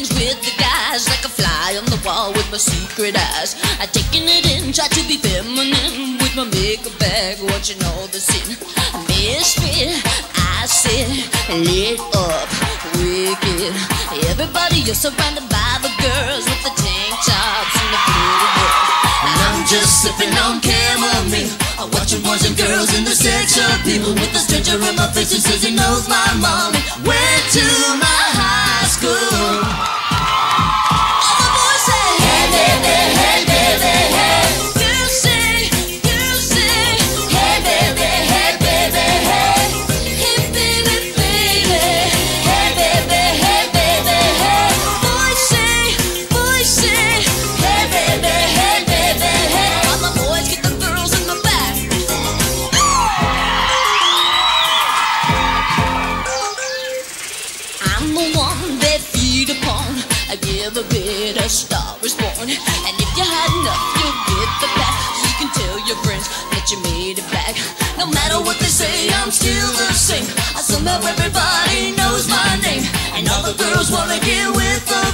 hangs with the guys like a fly on the wall with my secret eyes. I taking it in, try to be feminine with my makeup bag, watching all the scene. Misfit, I said, lit up, wicked. Everybody, you're surrounded by the girls with the tank tops and the pretty And I'm just sipping on chamomile, watching boys and girls in the sex appeal with the stranger in my face who says I'm the one they feed upon. I give a bit, a star is born. And if you had enough, you'll get the back. You can tell your friends that you made it back. No matter what they say, I'm still the same. I somehow everybody knows my name. And all the girls wanna get with the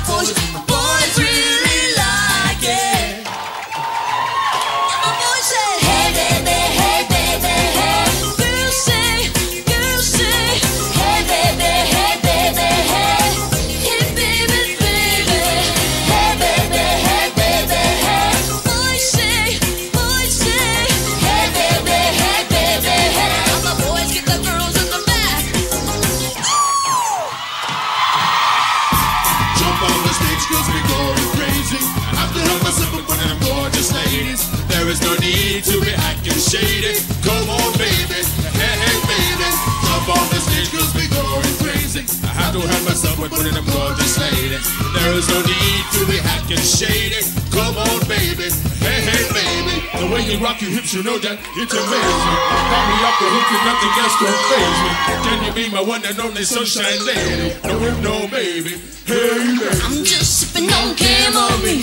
Come on baby, hey hey baby. Jump on the stage cause we going crazy. I have to help myself with one of them gorgeous ladies There is no need to be acting shady. Come on baby, hey hey baby. The way you rock your hips you know that it's amazing. Got me up the hook and nothing else can phase me. Can you be my one and only sunshine lady? No no baby, hey baby. I'm just sipping on chamomile.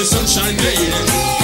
the sunshine yeah